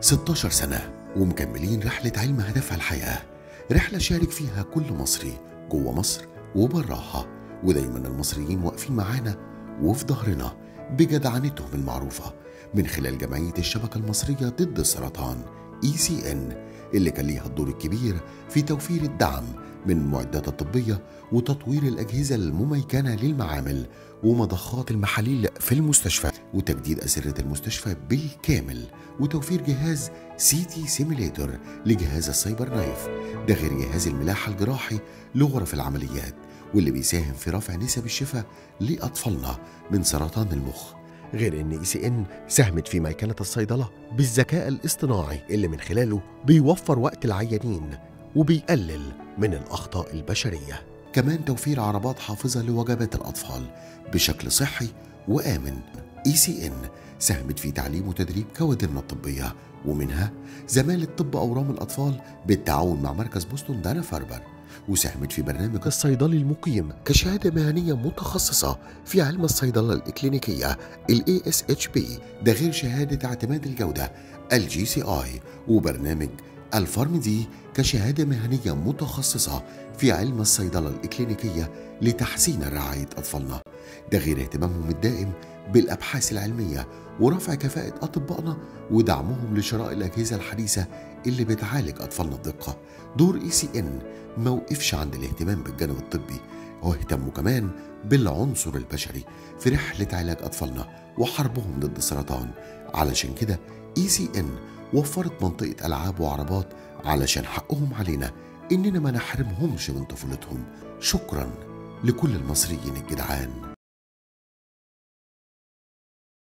16 سنة ومكملين رحلة علم هدفها الحياة. رحلة شارك فيها كل مصري جوه مصر وبراها ودايما المصريين واقفين معانا وفي ظهرنا بجدعنتهم المعروفة من خلال جمعية الشبكة المصرية ضد السرطان ان اللي كان ليها الدور الكبير في توفير الدعم من المعدات الطبية وتطوير الأجهزة المميكنة للمعامل ومضخات المحاليل في المستشفى وتجديد أسرة المستشفى بالكامل وتوفير جهاز CT simulator لجهاز ال CyberKnife. ده غير جهاز الملاحة الجراحي لغرف العمليات واللي بيساهم في رفع نسب الشفاء لأطفالنا من سرطان المخ. غير إن ECN ساهمت في ميكنه الصيدلة بالذكاء الاصطناعي اللي من خلاله بيوفر وقت العيانين وبيقلل من الأخطاء البشرية. كمان توفير عربات حافظة لوجبات الأطفال بشكل صحي وآمن. ECN ساهمت في تعليم وتدريب كوادرنا الطبية ومنها زمالة طب أورام الأطفال بالتعاون مع مركز بوسطن Dana-Farber. وساهمت في برنامج الصيدلي المقيم كشهادة مهنية متخصصة في علم الصيدلة الإكلينيكية ال ASHP ده غير شهادة اعتماد الجودة ال JCI وبرنامج ال PharmD كشهادة مهنية متخصصة في علم الصيدلة الإكلينيكية لتحسين رعاية أطفالنا. ده غير اهتمامهم الدائم بالأبحاث العلمية ورفع كفاءة أطبائنا ودعمهم لشراء الأجهزة الحديثة اللي بتعالج أطفالنا بدقة دور ECN ما وقفش عند الاهتمام بالجانب الطبي. هو اهتموا كمان بالعنصر البشري في رحلة علاج أطفالنا وحربهم ضد السرطان. علشان كده ECN وفرت منطقة ألعاب وعربات علشان حقهم علينا إننا ما نحرمهمش من طفولتهم. شكرا لكل المصريين الجدعان.